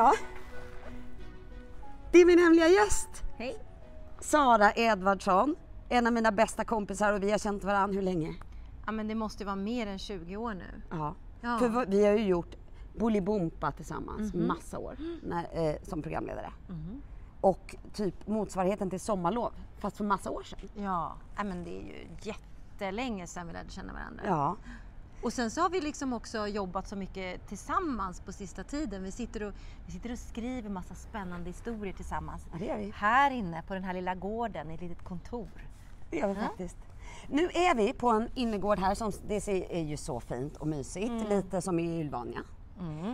Jag. Det är min hemliga gäst. Hej. Sara Edvardsson. En av mina bästa kompisar och vi har känt varandra hur länge? Ja men det måste ju vara mer än 20 år nu. Ja. Ja. För vi har ju gjort Bolibompa tillsammans massa år när, eh, som programledare. Och typ motsvarigheten till Sommarlov, fast för massa år sedan. Ja, ja men det är ju jättelänge sedan vi lärde känna varandra. Ja. Och sen så har vi liksom också jobbat så mycket tillsammans på sista tiden. Vi sitter och, vi sitter och skriver massa spännande historier tillsammans. ja, det gör vi. Här inne på den här lilla gården i ett litet kontor. Det gör vi faktiskt. Nu är vi på en innergård här som det är ju så fint och mysigt, lite som i Ylvania.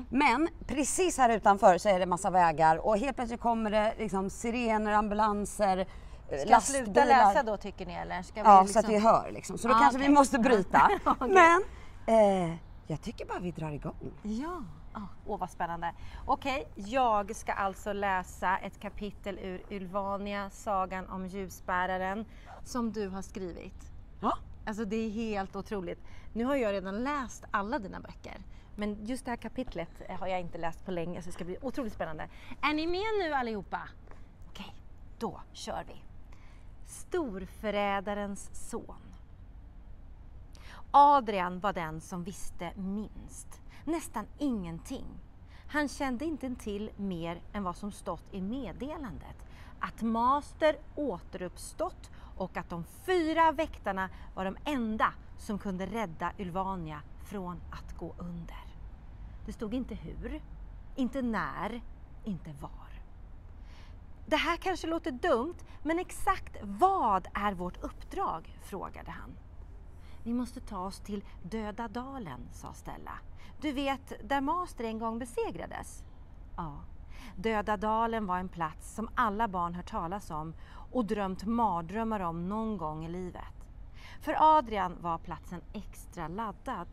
Men precis här utanför så är det massa vägar och helt plötsligt kommer det liksom sirener, ambulanser, eh, Ska jag sluta lastbilar. läsa då tycker ni eller? Ska vi Ja, liksom... så att vi hör liksom. Så då Ah, kanske okej. vi måste bryta. Okej. Men eh, jag tycker bara vi drar igång. Ja, ah, åh vad spännande. Okej, jag ska alltså läsa ett kapitel ur Ylvania, sagan om ljusbäraren, som du har skrivit. Ja. Alltså det är helt otroligt. Nu har jag redan läst alla dina böcker. Men just det här kapitlet eh, har jag inte läst på länge så det ska bli otroligt spännande. Är ni med nu allihopa? Okej, då kör vi. Storförrädarens son. Adrian var den som visste minst. Nästan ingenting. Han kände inte till mer än vad som stått i meddelandet. Att Master återuppstått och att de fyra väktarna var de enda som kunde rädda Ylvania från att gå under. Det stod inte hur, inte när, inte var. Det här kanske låter dumt, men exakt vad är vårt uppdrag? frågade han. Vi måste ta oss till Döda dalen, sa Stella. Du vet, där Master en gång besegrades? Ja. Döda dalen var en plats som alla barn hört talas om och drömt mardrömmar om någon gång i livet. För Adrian var platsen extra laddad.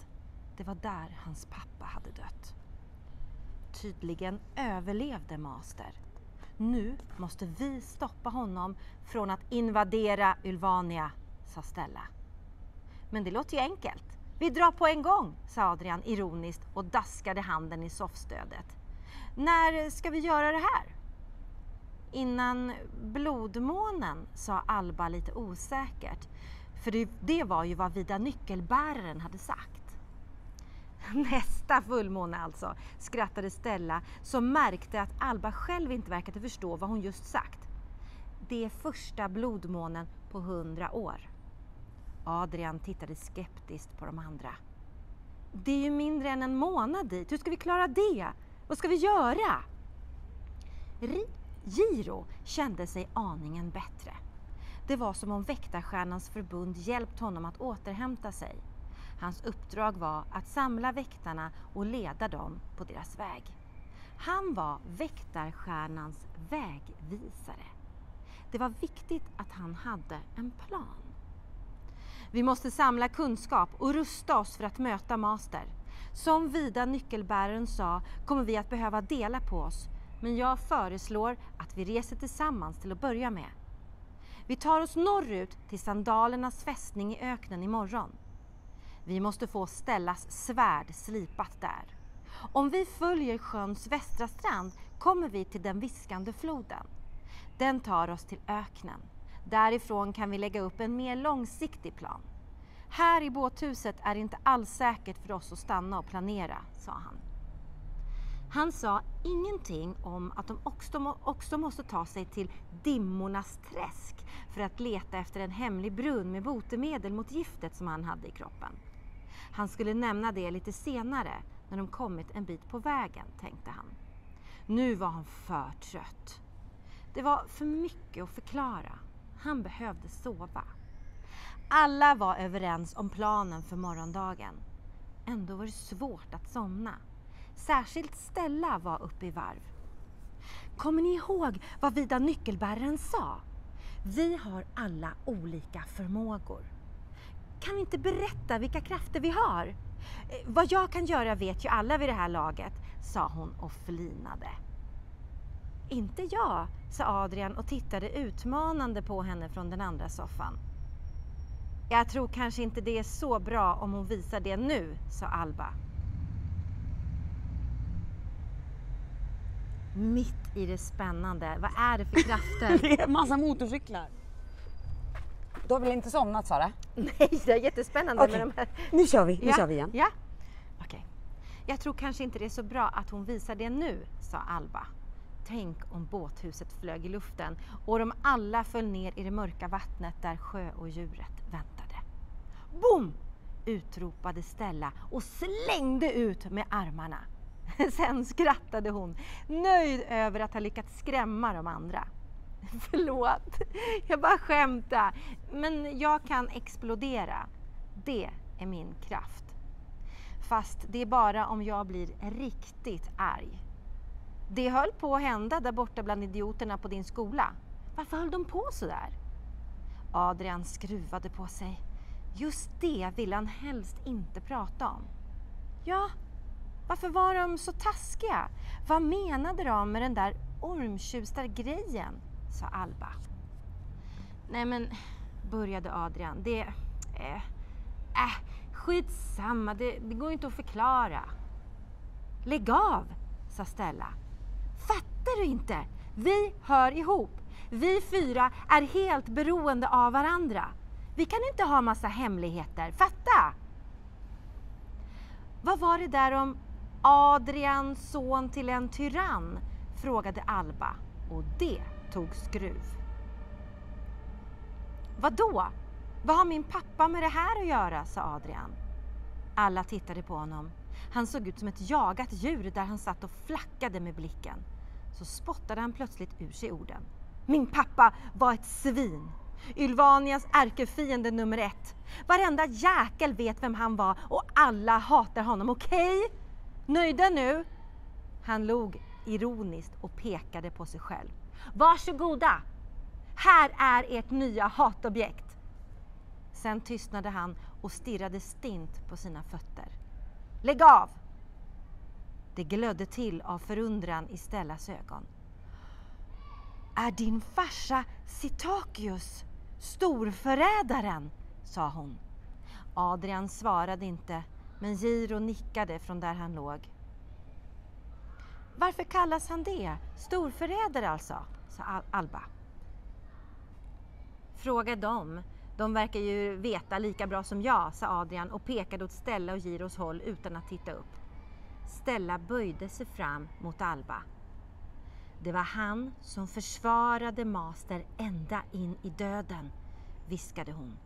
Det var där hans pappa hade dött. Tydligen överlevde Master. Nu måste vi stoppa honom från att invadera Ylvania, sa Stella. Men det låter ju enkelt. Vi drar på en gång, sa Adrian ironiskt och daskade handen i soffstödet. När ska vi göra det här? Innan blodmånen, sa Alba lite osäkert. För det, det var ju vad Vida nyckelbäraren hade sagt. Nästa fullmåne alltså, skrattade Stella som märkte att Alba själv inte verkade förstå vad hon just sagt. Det är första blodmånen på hundra år. Adrian tittade skeptiskt på de andra. Det är ju mindre än en månad dit. Hur ska vi klara det? Vad ska vi göra? Giro kände sig aningen bättre. Det var som om Väktarstjärnans förbund hjälpt honom att återhämta sig. Hans uppdrag var att samla väktarna och leda dem på deras väg. Han var Väktarstjärnans vägvisare. Det var viktigt att han hade en plan. Vi måste samla kunskap och rusta oss för att möta Master. Som Vida nyckelbäraren sa kommer vi att behöva dela på oss. Men jag föreslår att vi reser tillsammans till att börja med. Vi tar oss norrut till sandalernas fästning i öknen imorgon. Vi måste få Stellas svärd slipat där. Om vi följer sjöns västra strand kommer vi till den viskande floden. Den tar oss till öknen. Därifrån kan vi lägga upp en mer långsiktig plan. Här i båthuset är det inte alls säkert för oss att stanna och planera, sa han. Han sa ingenting om att de också, också måste ta sig till Dimmornas träsk för att leta efter en hemlig brunn med botemedel mot giftet som han hade i kroppen. Han skulle nämna det lite senare när de kommit en bit på vägen, tänkte han. Nu var han för trött. Det var för mycket att förklara. Han behövde sova. Alla var överens om planen för morgondagen. Ändå var det svårt att somna. Särskilt Stella var uppe i varv. Kommer ni ihåg vad Vida nyckelbäraren sa? Vi har alla olika förmågor. Kan vi inte berätta vilka krafter vi har? Eh, vad jag kan göra vet ju alla vid det här laget, sa hon och flinade. Inte jag, sa Adrian och tittade utmanande på henne från den andra soffan. Jag tror kanske inte det är så bra om hon visar det nu, sa Alba. Mitt i det spännande. Vad är det för krafter? Det är massa motorcyklar. Du har väl inte somnat Sara? Nej, det är jättespännande Okej, med de här. nu kör vi, nu Ja, kör vi igen. Ja. Okej. Jag tror kanske inte det är så bra att hon visar det nu, sa Alba. Tänk om båthuset flög i luften och de alla föll ner i det mörka vattnet där sjöodjuret väntade. Bom! utropade Stella och slängde ut med armarna. Sen skrattade hon, nöjd över att ha lyckats skrämma de andra. Förlåt, jag bara skämtar. Men jag kan explodera. Det är min kraft. Fast det är bara om jag blir riktigt arg. Det höll på att hända där borta bland idioterna på din skola. Varför höll de på så där? Adrian skruvade på sig. Just det ville han helst inte prata om. Ja, varför var de så taskiga? Vad menade de med den där ormtjustargrejen? sa Alba. Nej men, började Adrian. Det... Eh, äh, skitsamma, det, det går inte att förklara. Lägg av, sa Stella. Fattar du inte? Vi hör ihop. Vi fyra är helt beroende av varandra. Vi kan inte ha massa hemligheter. Fatta! Vad var det där om Adrian, son till en tyrann? frågade Alba och det tog skruv. Vad då? Vad har min pappa med det här att göra? sa Adrian. Alla tittade på honom. Han såg ut som ett jagat djur där han satt och flackade med blicken. Så spottade han plötsligt ur sig orden. Min pappa var ett svin. Ylvanias ärkefiende nummer ett. Varenda jäkel vet vem han var och alla hatar honom, okej? Okay? Nöjda nu? Han log ironiskt och pekade på sig själv. Varsågoda! Här är ert nya hatobjekt. Sen tystnade han och stirrade stint på sina fötter. Lägg av! Det glödde till av förundran i Stellas ögon. Är din farsa Sitakius storförrädaren? sa hon. Adrian svarade inte, men Giro nickade från där han låg. Varför kallas han det? Storförrädare alltså? sa Alba. Fråga dem. De verkar ju veta lika bra som jag, sa Adrian och pekade åt Stella och Giros håll utan att titta upp. Stella böjde sig fram mot Alba. Det var han som försvarade Master ända in i döden, viskade hon.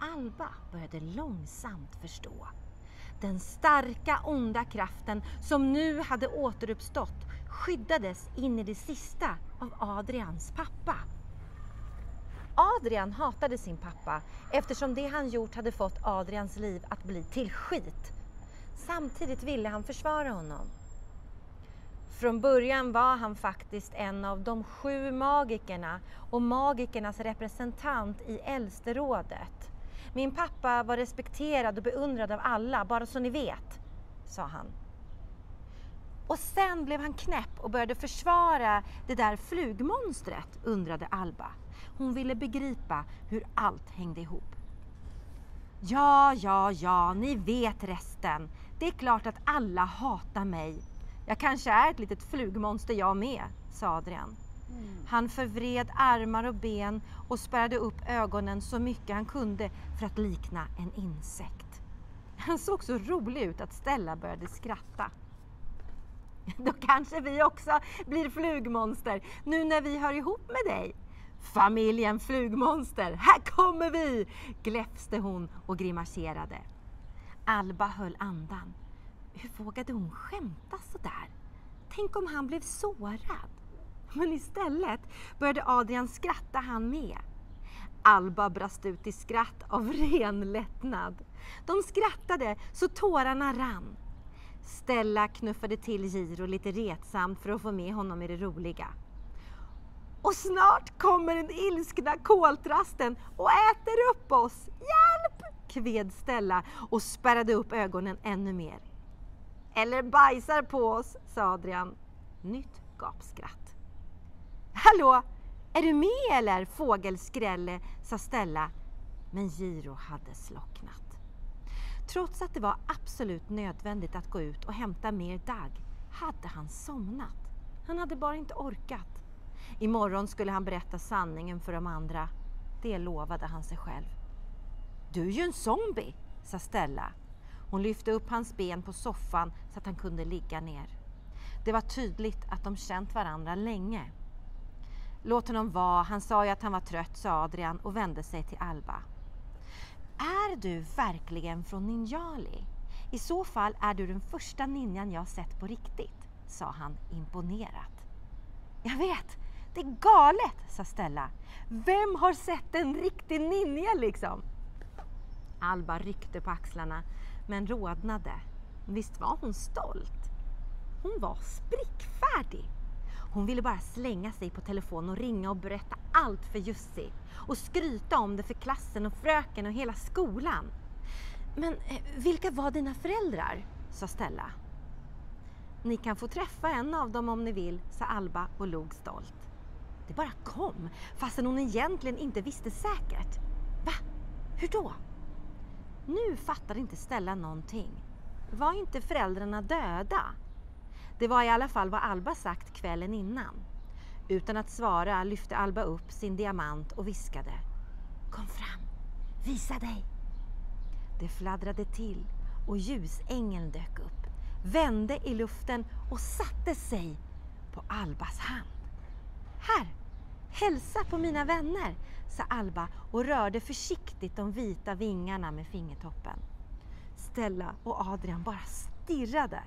Alba började långsamt förstå. Den starka onda kraften som nu hade återuppstått skyddades in i det sista av Adrians pappa. Adrian hatade sin pappa eftersom det han gjort hade fått Adrians liv att bli till skit. Samtidigt ville han försvara honom. Från början var han faktiskt en av de sju magikerna och magikernas representant i äldsterådet. Min pappa var respekterad och beundrad av alla, bara så ni vet, sa han. Och sen blev han knäpp och började försvara det där flugmonstret, undrade Alba. Hon ville begripa hur allt hängde ihop. Ja, ja, ja, ni vet resten. Det är klart att alla hatar mig. Jag kanske är ett litet flugmonster jag med, sa Adrian. Mm. Han förvred armar och ben och spärrade upp ögonen så mycket han kunde för att likna en insekt. Han såg så rolig ut att Stella började skratta. Då kanske vi också blir flugmonster nu när vi hör ihop med dig. Familjen Flugmonster, här kommer vi! gläfste hon och grimaserade. Alba höll andan. Hur vågade hon skämta så där? Tänk om han blev sårad? Men istället började Adrian skratta han med. Alba brast ut i skratt av ren lättnad. De skrattade så tårarna rann. Stella knuffade till Giro lite retsamt för att få med honom i det roliga. Och snart kommer den ilskna koltrasten och äter upp oss. Hjälp! Kved Stella och spärrade upp ögonen ännu mer. Eller bajsar på oss, sa Adrian. Nytt gapskratt. Hallå, är du med eller fågelskrälle, sa Stella. Men Giro hade slocknat. Trots att det var absolut nödvändigt att gå ut och hämta mer dagg hade han somnat. Han hade bara inte orkat. Imorgon skulle han berätta sanningen för de andra. Det lovade han sig själv. Du är ju en zombie, sa Stella. Hon lyfte upp hans ben på soffan så att han kunde ligga ner. Det var tydligt att de känt varandra länge. Låt honom vara, han sa ju att han var trött, sa Adrian och vände sig till Alba. Är du verkligen från Ninjali? I så fall är du den första ninjan jag sett på riktigt, sa han imponerat. Jag vet, det är galet, sa Stella. Vem har sett en riktig ninja liksom? Alba ryckte på axlarna men rodnade. Visst var hon stolt? Hon var sprickfärdig. Hon ville bara slänga sig på telefon och ringa och berätta allt för Jussi och skryta om det för klassen och fröken och hela skolan. Men eh, vilka var dina föräldrar? sa Stella. Ni kan få träffa en av dem om ni vill, sa Alba och log stolt. Det bara kom, fastän hon egentligen inte visste säkert. Va? Hur då? Nu fattade inte Stella någonting. Var inte föräldrarna döda? Det var i alla fall vad Alba sagt kvällen innan. Utan att svara lyfte Alba upp sin diamant och viskade. Kom fram, visa dig. Det fladdrade till och ljusängeln dök upp, vände i luften och satte sig på Albas hand. Här, hälsa på mina vänner, sa Alba och rörde försiktigt de vita vingarna med fingertoppen. Stella och Adrian bara stirrade.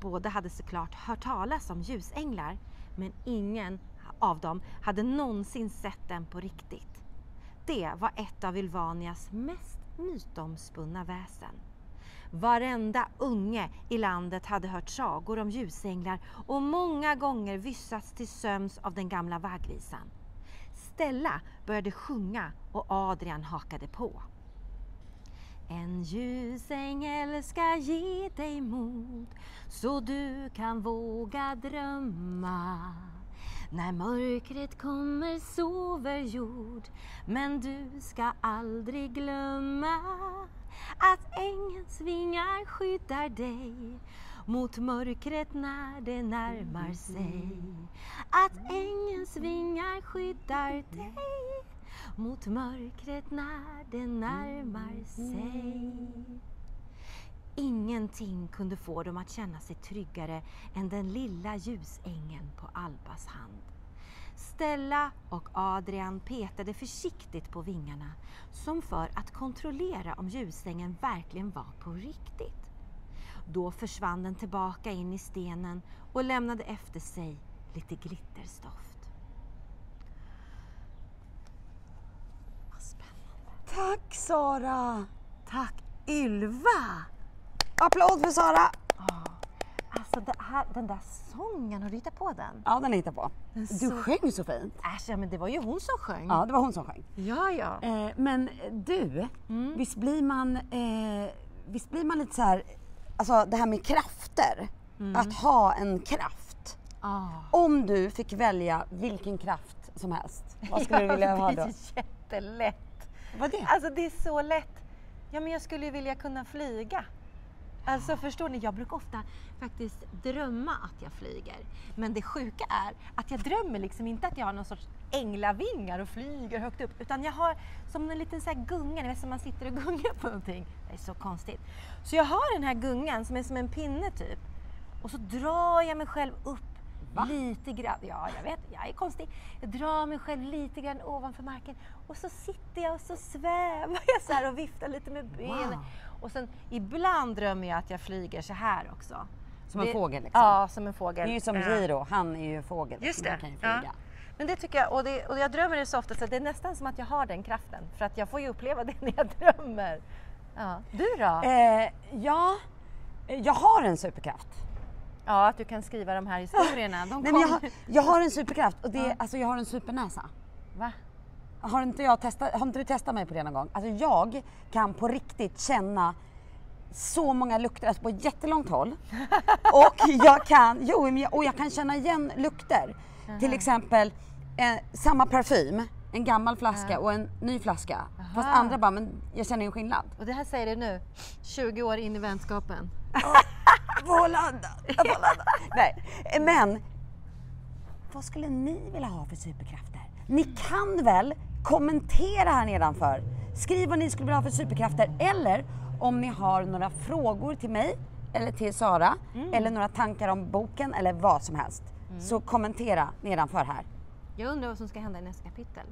Båda hade såklart hört talas om ljusänglar, men ingen av dem hade någonsin sett den på riktigt. Det var ett av Ylvanias mest mytomspunna väsen. Varenda unge i landet hade hört sagor om ljusänglar och många gånger vyssats till söms av den gamla vaggvisan. Stella började sjunga och Adrian hakade på. En ljusängel ska ge dig mod så du kan våga drömma. När mörkret kommer sover jord men du ska aldrig glömma att ängens vingar skyddar dig mot mörkret när det närmar sig. Att ängens vingar skyddar dig mot mörkret när det närmar sig. Ingenting kunde få dem att känna sig tryggare än den lilla ljusängeln på Albas hand. Stella och Adrian petade försiktigt på vingarna som för att kontrollera om ljusängeln verkligen var på riktigt. Då försvann den tillbaka in i stenen och lämnade efter sig lite glitterstoft. Vad spännande. Tack Sara! Tack Ylva! Applåd för Sara! Alltså det här, den där sången, har du hittat på den? Ja, den hittar på. Den Du så- sjöng så fint. Äsch, ja, men det var ju hon som sjöng. Ja, det var hon som sjöng. ja. ja. Eh, men du, visst blir man, eh, visst blir man lite så här, alltså det här med krafter, att ha en kraft. Ah. Om du fick välja vilken kraft som helst, vad skulle du vilja ha det då? är jättelätt. Vad är det? Alltså det är så lätt. Ja, men jag skulle ju vilja kunna flyga. Alltså förstår ni, jag brukar ofta faktiskt drömma att jag flyger. Men det sjuka är att jag drömmer liksom inte att jag har någon sorts änglavingar och flyger högt upp. Utan jag har som en liten så här gunga, ni vet som man sitter och gungar på någonting. Det är så konstigt. Så jag har den här gungan som är som en pinne typ. Och så drar jag mig själv upp Va? lite grann. Ja, jag vet, jag är konstig. Jag drar mig själv lite grann ovanför marken och så sitter jag och så svävar jag så här och viftar lite med benen. Wow. Och sen ibland drömmer jag att jag flyger så här också. Som en Det- fågel liksom? Ja, som en fågel. Det är ju som Ja. Giro, han är ju fågel. Just Han det. kan ju Ja. flyga. Men det tycker jag, och, det, och jag drömmer det så ofta så det är nästan som att jag har den kraften. För att jag får ju uppleva det när jag drömmer. Ja. Du då? Eh, ja, jag har en superkraft. Ja, att du kan skriva de här historierna. De Nej, jag, har, jag har en superkraft och det är, alltså jag har en supernäsa. Va? Har inte, jag testat, har inte du testat mig på det någon gång? Alltså jag kan på riktigt känna så många lukter, alltså på jättelångt håll. Och jag kan, jo, och jag kan känna igen lukter. Till exempel eh, samma parfym, en gammal flaska och en ny flaska. Fast Aha. andra bara, men jag känner ingen skillnad. Och det här säger du nu, 20 år in i vänskapen. Vålanda, Vålanda. Nej, men vad skulle ni vilja ha för superkrafter? Ni kan väl kommentera här nedanför. Skriv vad ni skulle vilja ha för superkrafter eller om ni har några frågor till mig eller till Sara Mm. eller några tankar om boken eller vad som helst. Så kommentera nedanför här. Jag undrar vad som ska hända i nästa kapitel.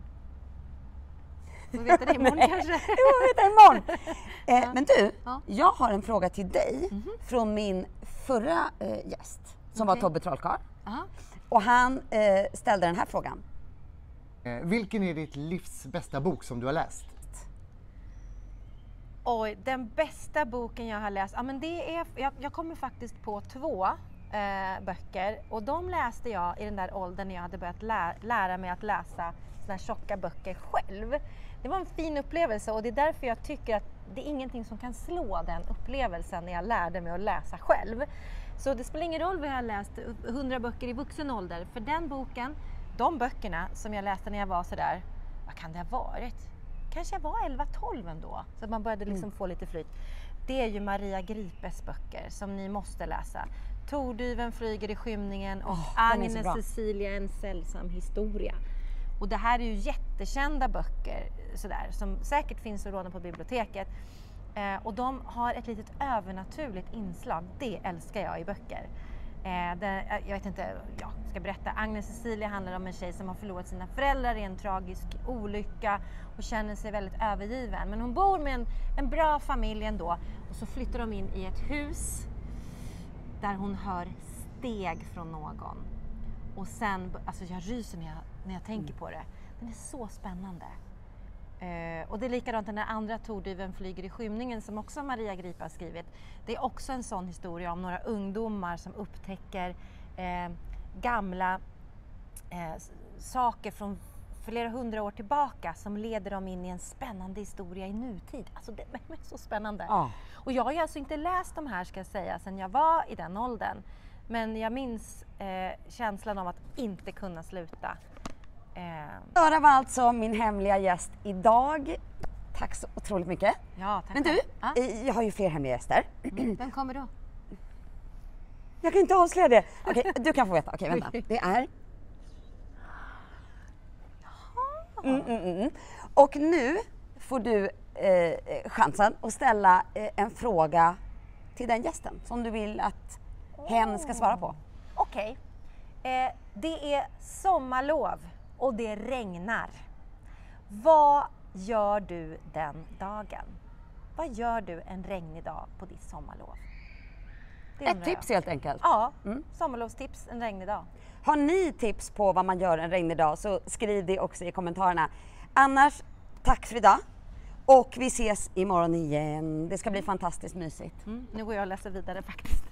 Får vi veta det imorgon kanske? Jo, vet jag imorgon. Eh, men du, Ja. jag har en fråga till dig från min förra eh, gäst som var Okej. Tobbe Trollkarl. Aha. Och han eh, ställde den här frågan. Eh, vilken är ditt livs bästa bok som du har läst? Oj, den bästa boken jag har läst, ja, men det är, jag, jag kommer faktiskt på två eh, böcker och de läste jag i den där åldern när jag hade börjat lä, lära mig att läsa såna här tjocka böcker själv. Det var en fin upplevelse och det är därför jag tycker att det är ingenting som kan slå den upplevelsen när jag lärde mig att läsa själv. Så det spelar ingen roll vad jag har läst 100 böcker i vuxen ålder, för den boken, de böckerna som jag läste när jag var sådär, vad kan det ha varit? kanske jag var 11-12 ändå, så man började liksom få lite flyt. Det är ju Maria Gripes böcker som ni måste läsa. Tordyven flyger i skymningen och så Agnes. Cecilia en sällsam historia. Och det här är ju jättekända böcker sådär, som säkert finns att låna på biblioteket. Eh, och de har ett litet övernaturligt inslag, det älskar jag i böcker. Eh, eh, jag vet inte, ja, ska jag berätta. Agnes Cecilia handlar om en tjej som har förlorat sina föräldrar i en tragisk olycka och känner sig väldigt övergiven. Men hon bor med en, en bra familj ändå och så flyttar de in i ett hus där hon hör steg från någon. Och sen, alltså jag ryser när jag, när jag tänker på det. Den är så spännande. Eh, och det är likadant den där andra Tordyven flyger i skymningen som också Maria Gripe har skrivit. Det är också en sån historia om några ungdomar som upptäcker eh, gamla eh, saker från flera hundra år tillbaka som leder dem in i en spännande historia i nutid. Alltså det är så spännande. Ja. Och jag har ju alltså inte läst de här ska jag säga sedan jag var i den åldern. Men jag minns eh, känslan av att inte kunna sluta. Eh, Sara var alltså min hemliga gäst idag. Tack så otroligt mycket. ja, tack Men du, Ja. jag har ju fler hemliga gäster. Vem kommer då? Jag kan inte avslöja det. Okej, du kan få veta. Okej, vänta. Det är... Mm, mm, mm. Och nu får du eh, chansen att ställa eh, en fråga till den gästen som du vill att hen ska svara på. Okej. Eh, det är sommarlov och det regnar. Vad gör du den dagen? Vad gör du en regnig dag på ditt sommarlov? Ett tips jag. helt enkelt. Ja, sommarlovstips en regnig dag. Har ni tips på vad man gör en regnig dag så skriv det också i kommentarerna. Annars, tack för idag. Och vi ses imorgon igen. Det ska bli fantastiskt mysigt. Mm, nu går jag och läser vidare faktiskt.